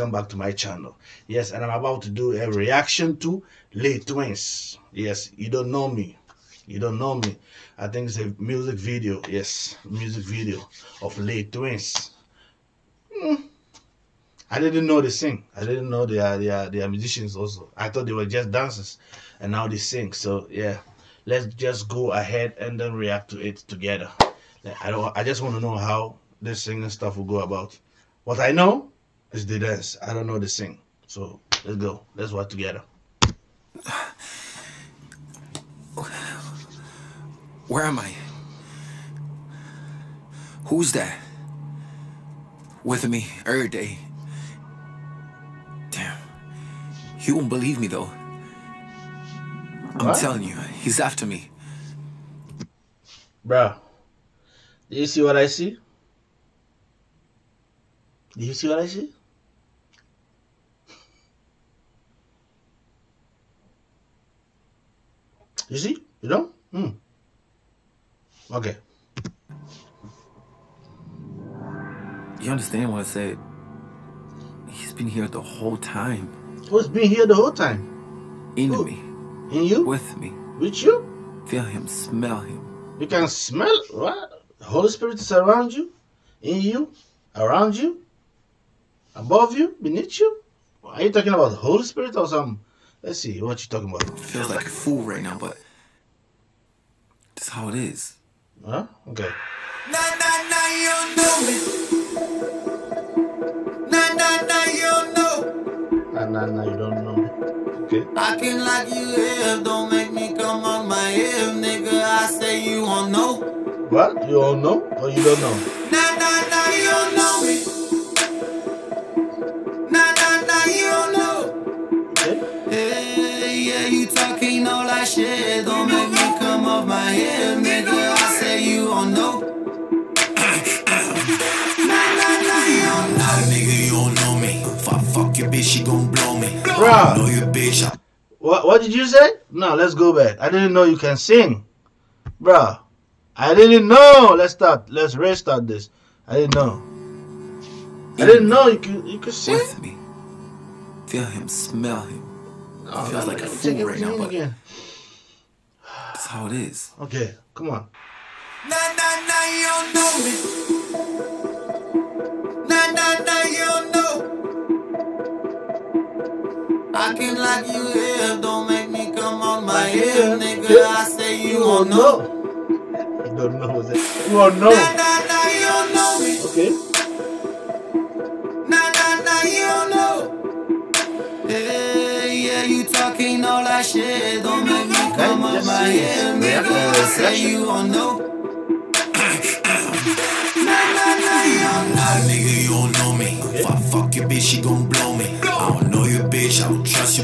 welcome back to my channel. Yes, and I'm about to do a reaction to Les Twins. Yes, you don't know me. You don't know me. I think it's a music video. Yes, music video of Les Twins. Hmm. I didn't know they sing. I didn't know they are they are they are musicians also. I thought they were just dancers, and now they sing. So yeah, let's just go ahead and then react to it together. I don't. I just want to know how this singing stuff will go about. What I know is the dance. I don't know the sing. So let's go. Let's work together. Where am I? Who's that? With me every day. Damn. He won't believe me though. I'm What? telling you, he's after me. Bruh. Do you see what I see? Do you see what I see? You see? You don't? Hmm. Okay. You understand what I said? He's been here the whole time. Who's been here the whole time? In Who? me. In you? With me. With you? Feel him, smell him. You can smell what? The Holy Spirit is around you, in you, around you, above you, beneath you. Are you talking about the Holy Spirit or some? Let's see what you talking about. Feels like a fool right now, but that's how it is. Huh? Okay. Nah, nah, nah, you don't know me. Nah, nah, nah, you don't know. Nah, nah, nah, you don't know. Okay. Acting like you here, don't make me come on my hip, nigga. I say you won't know. What? You all know or you don't know? Nah, nah, nah, Bruh. Know your bitch, What? What did you say? No, let's go back. I didn't know you can sing, bruh. I didn't know. Let's start. Let's restart this. I didn't know. I didn't know you could you could sing. With me. Feel him, smell him. Oh, feels like a fool right now, but- again. That's how it is. Okay, come on. Nah, nah, nah, you don't know me. Acting like you here, don't make me come on my hip, nigga. I say you won't know. You don't know. it? You won't know. Nah, nah, nah, you don't know me. Okay. Nah, nah, nah, you don't know. Hey, yeah, you talking all that shit, don't make me come on my say it. hip, React nigga. I say you won't know. Nah, nah, nah, you don't know. Nigga, you don't know me. If I fuck your bitch, she gon' blow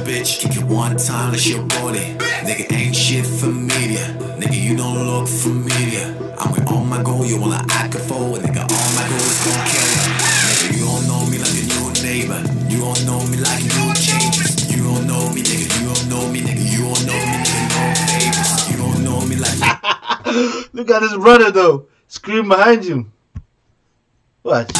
bitch. Kick it one time, let your body. Nigga ain't shit familiar. Nigga, you don't look familiar. I'm with all my goal, you wanna act a fool. Nigga, all my goals gon' kill ya. Nigga, you don't know me like a new neighbor. You don't know me like new changes. You don't know me, nigga, you don't know me, nigga, you don't know me, nigga, no favors. You don't know me like Look at his brother though. Scream behind you. What?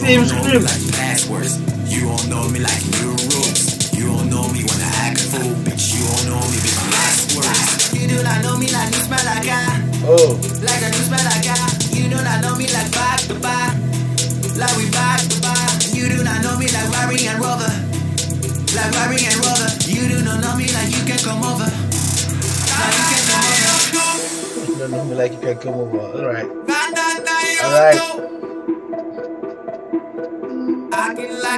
Same don't know me script. like passwords. You don't know me like new rules. You don't know me when I act a fool, bitch. You don't know me, bitch. My last words. You do not know me like you smell like I, Oh. like a new smell like I. You do not know me like back to back, like we back to back. You do not know me like Larry and Rover, like Larry and Rover. You do not know me like you can come over, like you can come over. You don't know me like you can come over. Alright. Alright.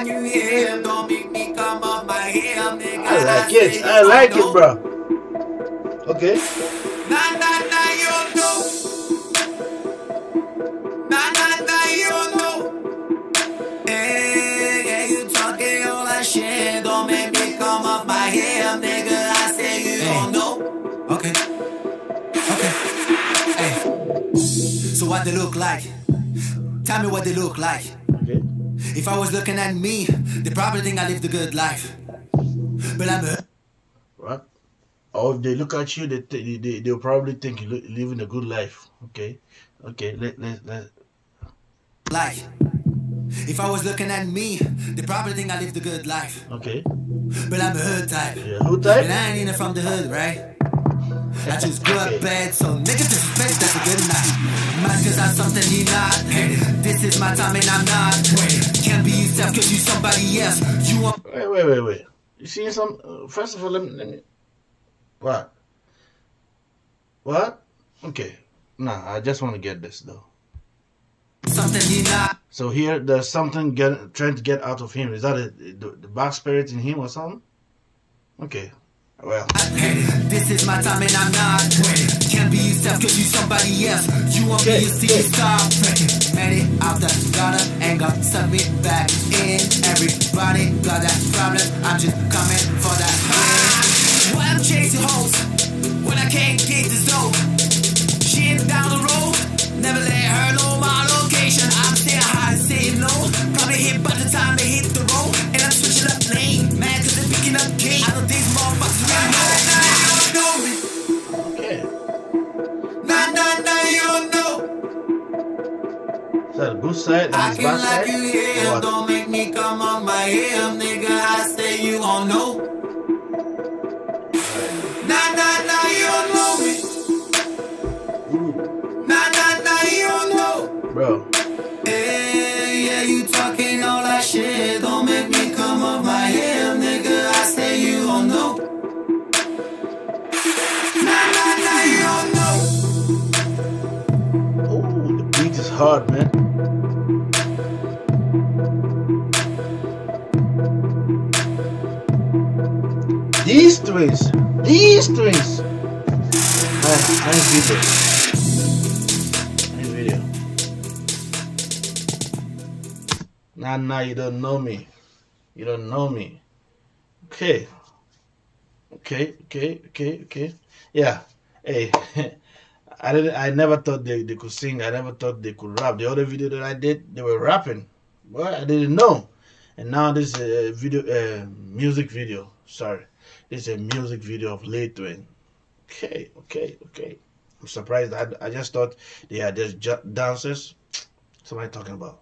You here, don't make me come off my hip, nigga. I like it. I like it, bro. Okay. Nah, nah, nah, you don't know. Nah, nah, nah, you don't know. Hey, yeah, you talking all that shit. Don't make me come off my hair, nigga. I say you Hey. don't know. Okay. Okay. Hey. So what they look like? Tell me what they look like. Okay. If I was looking at me, they probably think I lived a good life. But I'm a What? Or oh, if they look at you, they they they they'll probably think you're living a good life. Okay. Okay. Let let let like. If I was looking at me, they probably think I lived a good life. Okay. But I'm a hood type. Yeah, who type? And I ain't even from the hood, right? I just grew up bad, so niggas disrespect, that's a good night. Mad cause I'm something he not. This is my time and I'm not. Be yourself cause you somebody else. You want Wait, wait, wait, wait. You see some? Uh, first of all, let me, let me. What? What? Okay. Nah, I just want to get this though. something he not. So here, there's something get, trying to get out of him. Is that a, the, the bad spirit in him or something? Okay. Well, This is my time and I'm not. Can't be yourself cause you somebody else. You want me to see you stop. Made it out the gutter and got suck me back Everybody got that problem. I'm just coming for that win. Why I'm chasing hoes when I can't get this dough? Shit down the road. Never let her know my location. I'm still Is that a good side and I his can bad like you here. Or what? Don't make me come on my ear, nigga. I say you don't know. Nah, nah, nah, you don't know me. Nah, nah, nah, you don't know. Bro, Hey, yeah, you talking all that shit. Don't make me come off my ear, nigga. I say you don't know. Nah, nah, nah, you don't know. oh, the beat is hard, man. These twins, these twins. Nice, nice video. Nice video. Nah, nah, you don't know me. You don't know me. Okay. Okay, okay, okay, okay. Yeah. Hey, I didn't. I never thought they, they could sing. I never thought they could rap. The other video that I did, they were rapping. Well, I didn't know. And now this video, uh, music video. Sorry, is a music video of Twin. Okay, okay, okay. I'm surprised. I, I just thought they are just ju- dancers. I talking about?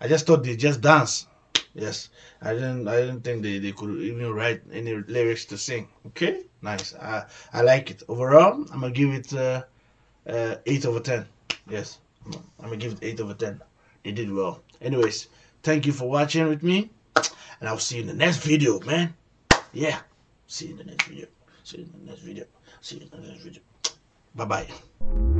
I just thought they just dance. Yes, I didn't. I didn't think they, they could even write any lyrics to sing. Okay, nice. I I like it. Overall, I'm gonna give it uh, uh, eight over ten. Yes, I'm gonna give it eight over ten. They did well. Anyways, thank you for watching with me, and I'll see you in the next video, man. Yeah, see you in the next video. See you in the next video. See you in the next video. Bye bye.